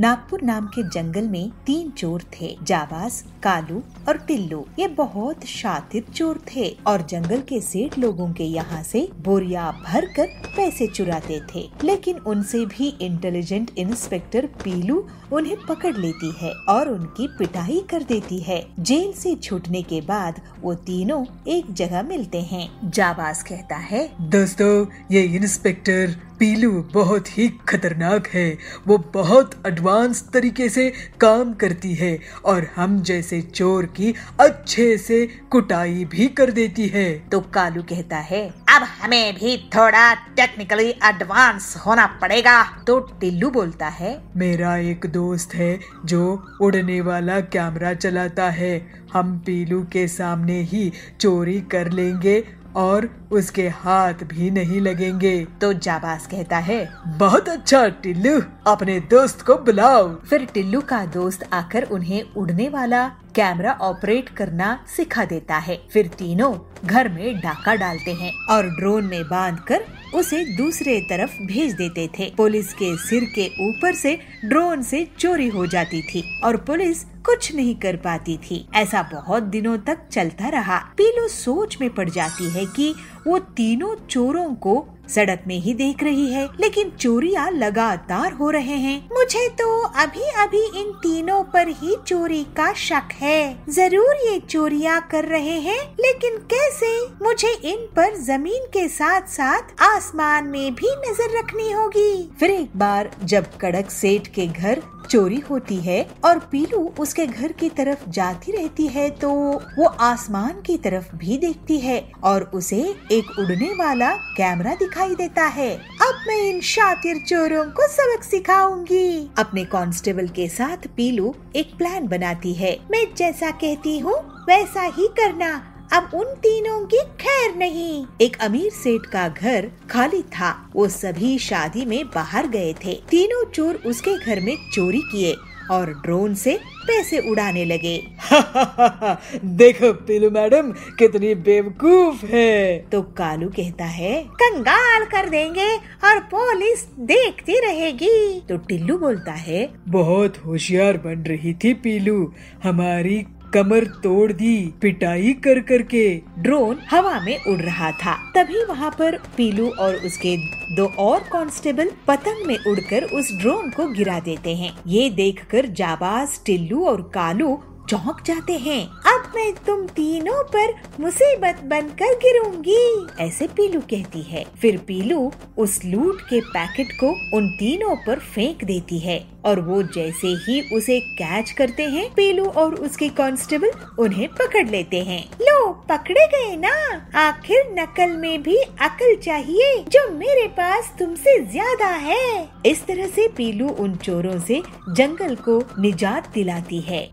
नागपुर नाम के जंगल में तीन चोर थे, जावास, कालू और टिल्लू ये बहुत शातिर चोर थे और जंगल के सेठ लोगों के यहाँ से बोरिया भर कर पैसे चुराते थे। लेकिन उनसे भी इंटेलिजेंट इंस्पेक्टर पीलू उन्हें पकड़ लेती है और उनकी पिटाई कर देती है। जेल से छूटने के बाद वो तीनों एक जगह मिलते हैं। जाबाज कहता है, दोस्तों, ये इंस्पेक्टर पीलू बहुत ही खतरनाक है। वो बहुत एडवांस तरीके से काम करती है और हम जैसे चोर की अच्छे से कुटाई भी कर देती है। तो कालू कहता है अब हमें भी थोड़ा टेक्निकली एडवांस होना पड़ेगा। तो टिल्लू बोलता है मेरा एक दोस्त है जो उड़ने वाला कैमरा चलाता है। हम पीलू के सामने ही चोरी कर लेंगे और उसके हाथ भी नहीं लगेंगे। तो जाबाज कहता है, बहुत अच्छा टिल्लू। अपने दोस्त को बुलाओ। फिर टिल्लू का दोस्त आकर उन्हें उड़ने वाला कैमरा ऑपरेट करना सिखा देता है। फिर तीनों घर में डाका डालते हैं और ड्रोन में बांधकर उसे दूसरे तरफ़ भेज देते थे। पुलिस के सिर के ऊपर से ड्रोन से चोरी हो जाती थी और पुलिस कुछ नहीं कर पाती थी। ऐसा बहुत दिनों तक चलता रहा। पीलू सोच में पड़ जाती है कि वो तीनों चोरों को सड़क में ही देख रही है, लेकिन चोरिया लगातार हो रहे हैं। मुझे तो अभी अभी इन तीनों पर ही चोरी का शक है। ज़रूर ये चोरिया कर रहे हैं, लेकिन कैसे? मुझे इन पर ज़मीन के साथ साथ आसमान में भी नज़र रखनी होगी। फिर एक बार जब कड़क सेठ के घर चोरी होती है और पीलू उसके घर की तरफ़ जाती रहती है तो वो आसमान की तरफ़ भी देखती है और उसे एक उड़ने वाला कैमरा दिखाई देता है। अब मैं इन शातिर चोरों को सबक सिखाऊँगी। अपने कांस्टेबल के साथ पीलू एक प्लान बनाती है। मैं जैसा कहती हूँ, वैसा ही करना। अब उन तीनों की खैर नहीं। एक अमीर सेठ का घर खाली था। वो सभी शादी में बाहर गए थे। तीनों चोर उसके घर में चोरी किए और ड्रोन से पैसे उड़ाने लगे। देखो पीलू मैडम कितनी बेवकूफ़ है। तो कालू कहता है कंगाल कर देंगे और पुलिस देखती रहेगी। तो टिल्लू बोलता है बहुत होशियार बन रही थी पीलू हमारी कमर तोड़ दी, पिटाई कर कर के ड्रोन हवा में उड़ रहा था। तभी वहाँ पर पीलू और उसके दो और कांस्टेबल पतंग में उड़कर उस ड्रोन को गिरा देते हैं। ये देखकर जाबाज, टिल्लू और कालू चौंक जाते हैं। अब मैं तुम तीनों पर मुसीबत बनकर गिरूँगी, ऐसे पीलू कहती है। फिर पीलू उस लूट के पैकेट को उन तीनों पर फेंक देती है और वो जैसे ही उसे कैच करते हैं, पीलू और उसके कांस्टेबल उन्हें पकड़ लेते हैं। लो, पकड़े गए ना? आखिर नकल में भी अकल चाहिए जो मेरे पास तुमसे ज़्यादा है। इस तरह से पीलू उन चोरों से जंगल को निजात दिलाती है।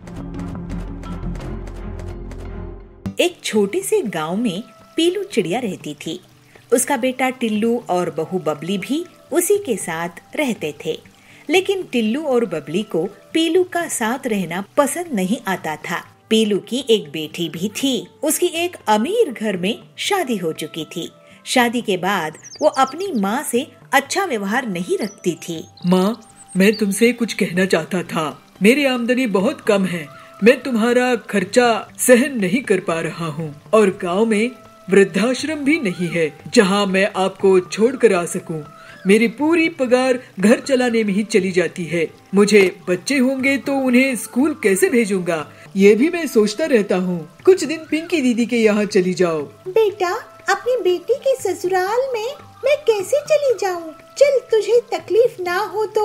एक छोटे से गाँव में पीलू चिड़िया रहती थी। उसका बेटा टिल्लू और बहू बबली भी उसी के साथ रहते थे। लेकिन टिल्लू और बबली को पीलू का साथ रहना पसंद नहीं आता था। पीलू की एक बेटी भी थी। उसकी एक अमीर घर में शादी हो चुकी थी। शादी के बाद वो अपनी माँ से अच्छा व्यवहार नहीं रखती थी। माँ, मैं तुमसे कुछ कहना चाहता था। मेरी आमदनी बहुत कम है। मैं तुम्हारा खर्चा सहन नहीं कर पा रहा हूँ, और गाँव में वृद्धाश्रम भी नहीं है, जहाँ मैं आपको छोड़ कर आ सकूँ। मेरी पूरी पगार घर चलाने में ही चली जाती है। मुझे बच्चे होंगे तो उन्हें स्कूल कैसे भेजूँगा? ये भी मैं सोचता रहता हूँ। कुछ दिन पिंकी दीदी के यहाँ चली जाओ। बेटा अपनी बेटी के ससुराल में मैं कैसे चली जाऊँ? चल, तुझे तकलीफ़ ना हो तो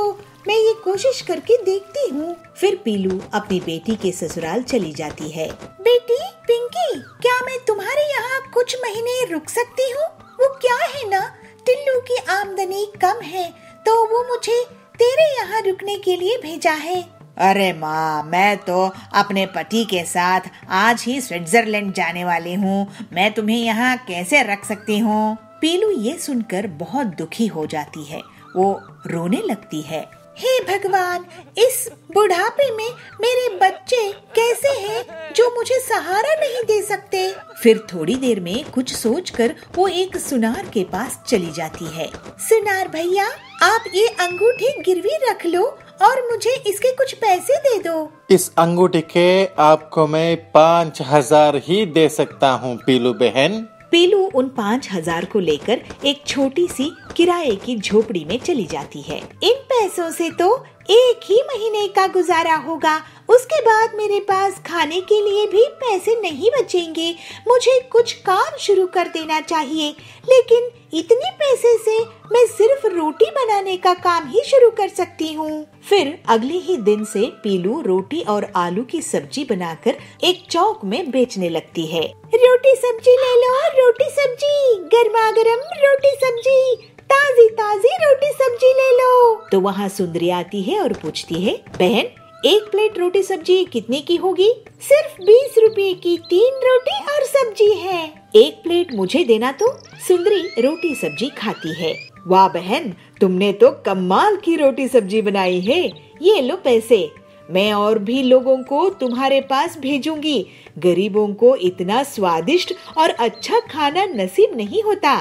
मैं ये कोशिश करके देखती हूँ। फिर पीलू अपनी बेटी के ससुराल चली जाती है। बेटी, पिंकी, क्या मैं तुम्हारे यहाँ कुछ महीने रुक सकती हूँ? वो क्या है ना? टिल्लू की आमदनी कम है तो वो मुझे तेरे यहाँ रुकने के लिए भेजा है। अरे माँ, मैं तो अपने पति के साथ आज ही स्विट्जरलैंड जाने वाली हूँ। मैं तुम्हें यहाँ कैसे रख सकती हूँ? पीलू ये सुनकर बहुत दुखी हो जाती है। वो रोने लगती है। हे भगवान, इस बुढ़ापे में मेरे बच्चे कैसे हैं जो मुझे सहारा नहीं दे सकते? फिर थोड़ी देर में कुछ सोचकर वो एक सुनार के पास चली जाती है। सुनार भैया, आप ये अंगूठी गिरवी रख लो और मुझे इसके कुछ पैसे दे दो। इस अंगूठी के आपको मैं पाँच हज़ार ही दे सकता हूँ पीलू बहन। पीलू उन पाँच हज़ार को लेकर एक छोटी सी किराए की झोपड़ी में चली जाती है। इन पैसों से तो एक ही महीने का गुजारा होगा। उसके बाद मेरे पास खाने के लिए भी पैसे नहीं बचेंगे। मुझे कुछ काम शुरू कर देना चाहिए। लेकिन इतने पैसे से मैं सिर्फ़ रोटी बनाने का काम ही शुरू कर सकती हूँ। फिर अगले ही दिन से पीलू रोटी और आलू की सब्ज़ी बनाकर एक चौक में बेचने लगती है। रोटी सब्ज़ी ले लो, रोटी सब्ज़ी! गर्मा गर्म रोटी सब्ज़ी! ताजी ताजी रोटी सब्ज़ी ले लो! तो वहाँ सुंदरी आती है और पूछती है, बहन एक प्लेट रोटी सब्ज़ी कितने की होगी? सिर्फ़ बीस रुपए की तीन रोटी और सब्ज़ी है। एक प्लेट मुझे देना तो सुंदरी रोटी सब्ज़ी खाती है। वाह बहन, तुमने तो कमाल की रोटी सब्ज़ी बनाई है। ये लो पैसे। मैं और भी लोगों को तुम्हारे पास भेजूँगी। गरीबों को इतना स्वादिष्ट और अच्छा खाना नसीब नहीं होता।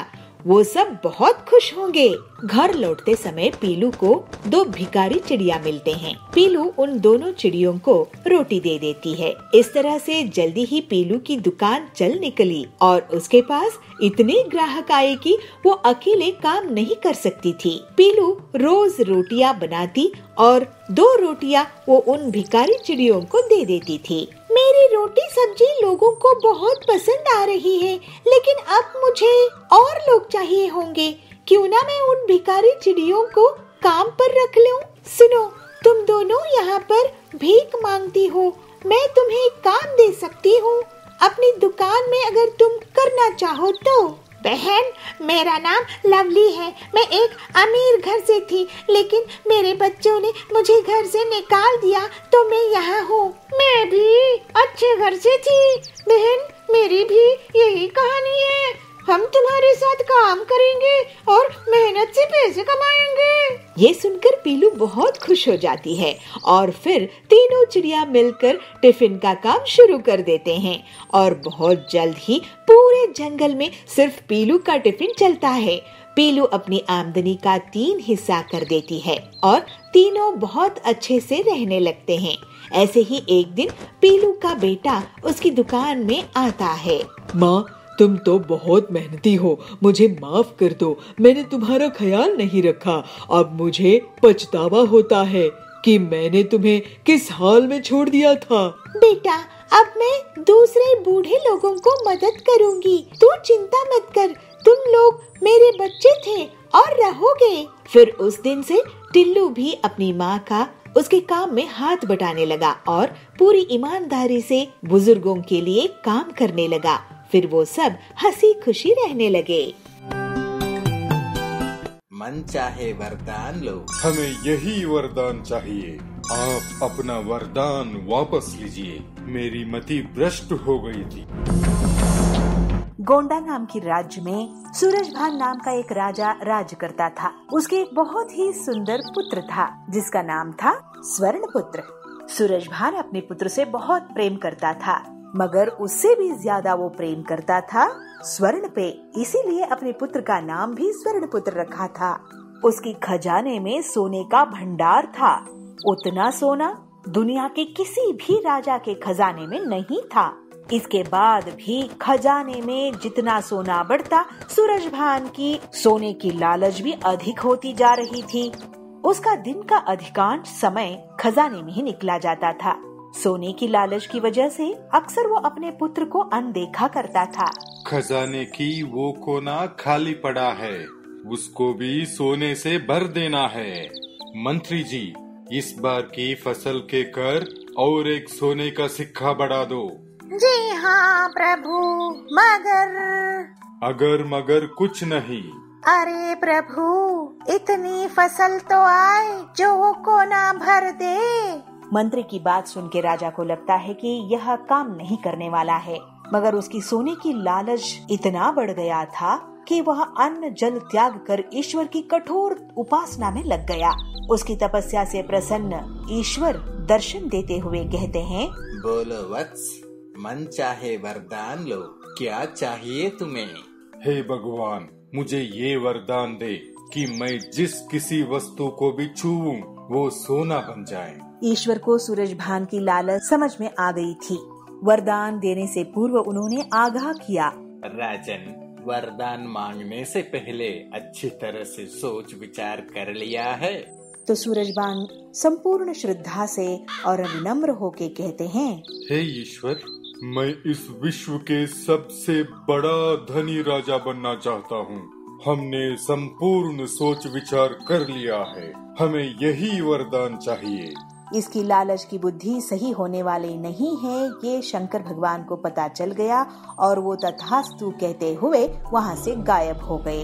वो सब बहुत खुश होंगे। घर लौटते समय पीलू को दो भिकारी चिड़िया मिलते हैं। पीलू उन दोनों चिड़ियों को रोटी दे देती है। इस तरह से जल्दी ही पीलू की दुकान चल निकली और उसके पास इतने ग्राहक आए कि वो अकेले काम नहीं कर सकती थी। पीलू रोज रोटियाँ बनाती और दो रोटियाँ वो उन भिकारी चिड़ियों को दे देती थी। मेरी रोटी सब्ज़ी लोगों को बहुत पसंद आ रही है, लेकिन अब मुझे और लोग चाहिए होंगे। क्यों ना मैं उन भिकारी चिड़ियों को काम पर रख लूँ? सुनो, तुम दोनों यहाँ पर भीख मांगती हो। मैं तुम्हें काम दे सकती हूँ। अपनी दुकान में अगर तुम करना चाहो तो। बहन, मेरा नाम लवली है। मैं एक अमीर घर से थी, लेकिन मेरे बच्चों ने मुझे घर से निकाल दिया तो मैं यहाँ हूँ। मैं भी अच्छे घर से थी। बहन, मेरी भी यही कहानी है। हम तुम्हारे साथ काम करेंगे और मेहनत से पैसे कमाएँगे। ये सुनकर पीलू बहुत खुश हो जाती है और फिर तीनों चिड़िया मिलकर टिफ़िन का काम शुरू कर देते हैं और बहुत जल्द ही पूरे जंगल में सिर्फ़ पीलू का टिफ़िन चलता है। पीलू अपनी आमदनी का तीन हिस्सा कर देती है और तीनों बहुत अच्छे से रहने लगते हैं। ऐसे ही एक दिन पीलू का बेटा उसकी दुकान में आता है। माँ तुम तो बहुत मेहनती हो। मुझे माफ़ कर दो। मैंने तुम्हारा ख्याल नहीं रखा। अब मुझे पछतावा होता है कि मैंने तुम्हें किस हाल में छोड़ दिया था। बेटा अब मैं दूसरे बूढ़े लोगों को मदद करूँगी। तू चिंता मत कर। तुम लोग मेरे बच्चे थे और रहोगे। फिर उस दिन से टिल्लू भी अपनी माँ का उसके काम में हाथ बटाने लगा और पूरी ईमानदारी से बुज़ुर्गों के लिए काम करने लगा। फिर वो सब हँसी खुशी रहने लगे। मन चाहे वरदान लो। हमें यही वरदान चाहिए। आप अपना वरदान वापस लीजिए। मेरी मति भ्रष्ट हो गई थी। गोंडा नाम की राज्य में सूरज भान नाम का एक राजा राज करता था। उसके एक बहुत ही सुंदर पुत्र था, जिसका नाम था स्वर्ण पुत्र सूरज भान अपने पुत्र से बहुत प्रेम करता था, मगर उससे भी ज़्यादा वो प्रेम करता था स्वर्ण पे। इसीलिए अपने पुत्र का नाम भी स्वर्ण पुत्र रखा था। उसकी खजाने में सोने का भंडार था। उतना सोना दुनिया के किसी भी राजा के खजाने में नहीं था। इसके बाद भी खजाने में जितना सोना बढ़ता, सूरज भान की सोने की लालच भी अधिक होती जा रही थी। उसका दिन का अधिकांश समय खजाने में ही निकला जाता था। सोने की लालच की वजह से अक्सर वो अपने पुत्र को अनदेखा करता था। खजाने की वो कोना खाली पड़ा है, उसको भी सोने से भर देना है। मंत्री जी इस बार की फ़सल के कर और एक सोने का सिक्का बढ़ा दो। जी हाँ प्रभु मगर। अगर मगर कुछ नहीं। अरे प्रभु इतनी फ़सल तो आए जो वो कोना भर दे। मंत्री की बात सुन के राजा को लगता है कि यह काम नहीं करने वाला है मगर उसकी सोने की लालच इतना बढ़ गया था कि वह अन्न जल त्याग कर ईश्वर की कठोर उपासना में लग गया। उसकी तपस्या से प्रसन्न ईश्वर दर्शन देते हुए कहते हैं बोलो वत्स मन चाहे वरदान लो क्या चाहिए तुम्हें? हे भगवान मुझे ये वरदान दे कि मैं जिस किसी वस्तु को भी छूऊं वो सोना बन जाए। ईश्वर को सूरज भान की लालच समझ में आ गई थी। वरदान देने से पूर्व उन्होंने आगाह किया। राजन वरदान मांगने से पहले अच्छी तरह से सोच विचार कर लिया है। तो सूरजबान संपूर्ण श्रद्धा से और विनम्र होके कहते हैं हे ईश्वर मैं इस विश्व के सबसे बड़ा धनी राजा बनना चाहता हूँ। हमने संपूर्ण सोच विचार कर लिया है। हमें यही वरदान चाहिए। इसकी लालच की बुद्धि सही होने वाली नहीं है, ये शंकर भगवान को पता चल गया और वो तथास्तु कहते हुए वहाँ से गायब हो गए।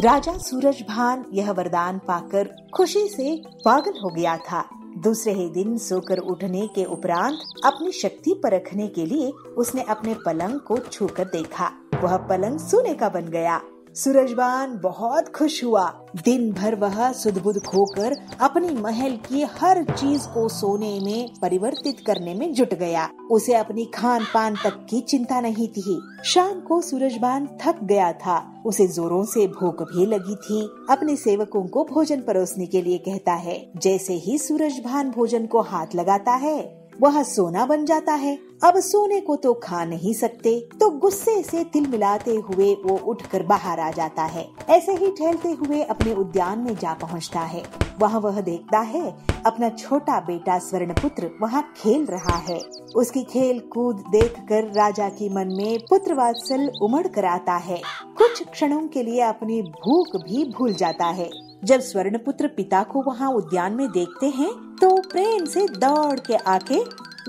राजा सूरज भान यह वरदान पाकर खुशी से पागल हो गया था। दूसरे ही दिन सोकर उठने के उपरांत अपनी शक्ति परखने के लिए उसने अपने पलंग को छूकर देखा। वह पलंग सोने का बन गया। सूरजबान बहुत खुश हुआ। दिन भर वह सुदबुद खोकर अपनी महल की हर चीज़ को सोने में परिवर्तित करने में जुट गया। उसे अपनी खान पान तक की चिंता नहीं थी। शाम को सूरजबान थक गया था। उसे जोरों से भूख भी लगी थी। अपने सेवकों को भोजन परोसने के लिए कहता है, जैसे ही सूरजभान भोजन को हाथ लगाता है वह सोना बन जाता है। अब सोने को तो खा नहीं सकते तो गुस्से से तिल मिलाते हुए वो उठकर बाहर आ जाता है। ऐसे ही ठहलते हुए अपने उद्यान में जा पहुँचता है। वहाँ वह देखता है, अपना छोटा बेटा स्वर्ण पुत्र वहाँ खेल रहा है। उसकी खेल कूद देख कर राजा की मन में पुत्र वात्सल उमड़ कर आता है। कुछ क्षणों के लिए अपनी भूख भी भूल जाता है। जब स्वर्ण पुत्र पिता को वहाँ उद्यान में देखते हैं तो प्रेम से दौड़ के आके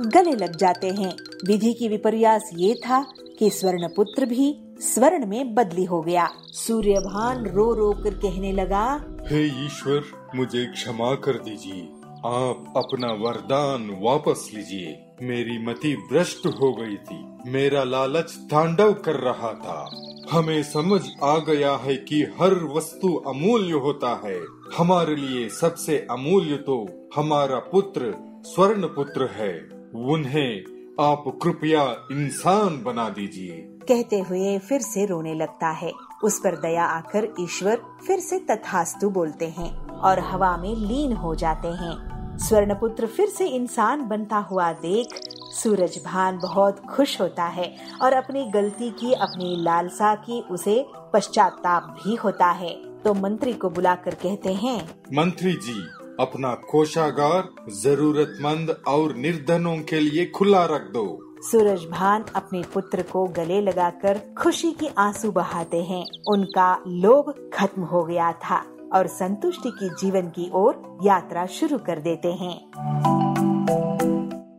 गले लग जाते हैं। विधि की विपर्यास ये था कि स्वर्ण पुत्र भी स्वर्ण में बदली हो गया। सूर्यभान रो रो कर कहने लगा, हे ईश्वर, मुझे क्षमा कर दीजिए। आप अपना वरदान वापस लीजिए। मेरी मति भ्रष्ट हो गई थी। मेरा लालच तांडव कर रहा था। हमें समझ आ गया है कि हर वस्तु अमूल्य होता है। हमारे लिए सबसे अमूल्य तो हमारा पुत्र, स्वर्ण पुत्र है। उन्हें आप कृपया इंसान बना दीजिए। कहते हुए फिर से रोने लगता है। उस पर दया आकर ईश्वर फिर से तथास्तु बोलते हैं और हवा में लीन हो जाते हैं। स्वर्णपुत्र फिर से इंसान बनता हुआ देख सूरज भान बहुत खुश होता है और अपनी गलती की अपनी लालसा की उसे पश्चाताप भी होता है। तो मंत्री को बुलाकर कहते हैं मंत्री जी अपना कोषागार जरूरतमंद और निर्धनों के लिए खुला रख दो। सूरज भान अपने पुत्र को गले लगाकर खुशी की आँसू बहाते हैं। उनका लोभ खत्म हो गया था। और संतुष्टि की जीवन की ओर यात्रा शुरू कर देते हैं।